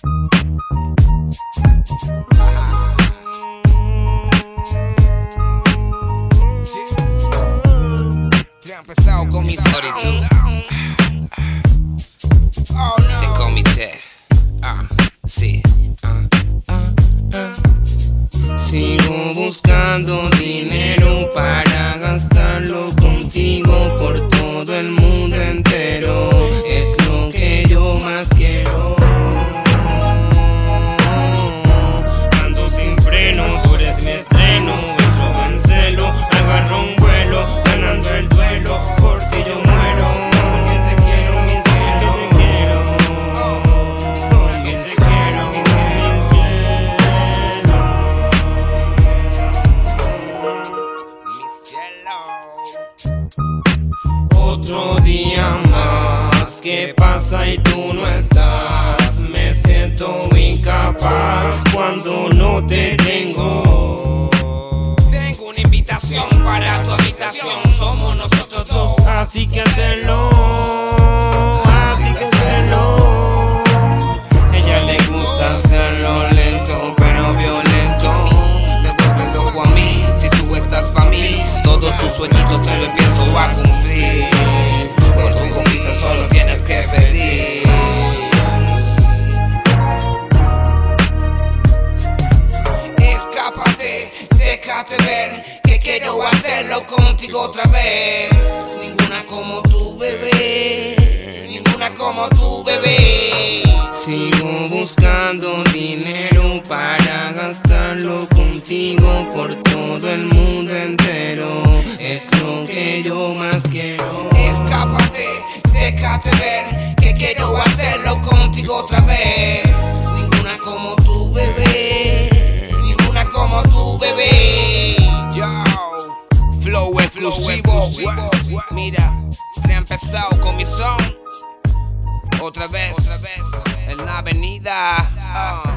Te ha empezado con mi story, Te comité. Ah, sí. Ah, ah, ah. Sigo buscando dinero para pasa y tú no estás. Me siento incapaz cuando no te tengo. Tengo una invitación para tu habitación. Somos nosotros dos, así que hacerlo. Así que hacerlo. Ella le gusta hacerlo lento, pero violento. Me vuelve loco a mí si tú estás pa' mí. Todos tus sueñitos te lo empiezo a cumplir. Con tu boquita solo tienes que quiero hacerlo contigo otra vez. Ninguna como tu bebé, ninguna como tu bebé. Sigo buscando dinero para gastarlo contigo por todo el mundo entero. Es lo que yo más quiero. Escápate, déjate ver que quiero hacerlo contigo otra vez. Ninguna como tu bebé, ninguna como tu bebé. Exclusivo. Mira, ha empezado con mi son. Otra vez, en la avenida.